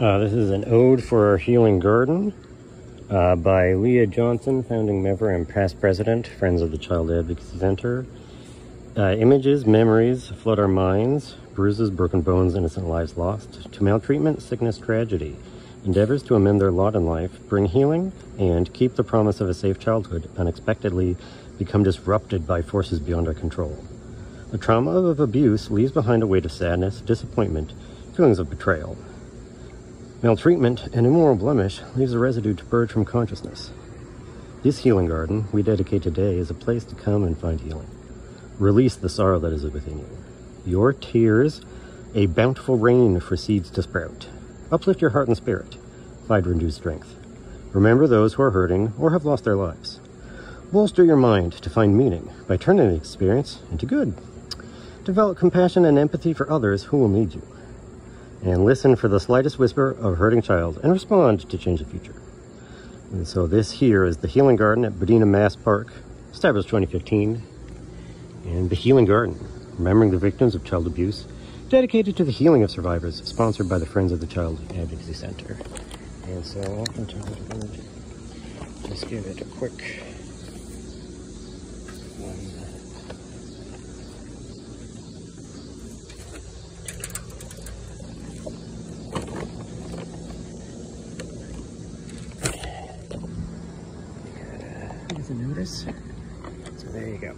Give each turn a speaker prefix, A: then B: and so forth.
A: Uh, this is an ode for our healing garden uh, by Leah Johnson, founding member and past president, Friends of the Child Advocacy Center. Uh, images, memories flood our minds, bruises, broken bones, innocent lives lost, to maltreatment, sickness, tragedy. Endeavors to amend their lot in life, bring healing, and keep the promise of a safe childhood unexpectedly become disrupted by forces beyond our control. The trauma of abuse leaves behind a weight of sadness, disappointment, feelings of betrayal. Maltreatment, an immoral blemish, leaves a residue to purge from consciousness. This healing garden we dedicate today is a place to come and find healing. Release the sorrow that is within you. Your tears, a bountiful rain for seeds to sprout. Uplift your heart and spirit. Find renewed strength. Remember those who are hurting or have lost their lives. Bolster your mind to find meaning by turning the experience into good. Develop compassion and empathy for others who will need you and listen for the slightest whisper of hurting child and respond to change the future. And so this here is the Healing Garden at Budina Mass Park, established 2015. And the Healing Garden, remembering the victims of child abuse, dedicated to the healing of survivors, sponsored by the Friends of the Child Advocacy Center. And so I'm going to just give it a quick notice. So there you go.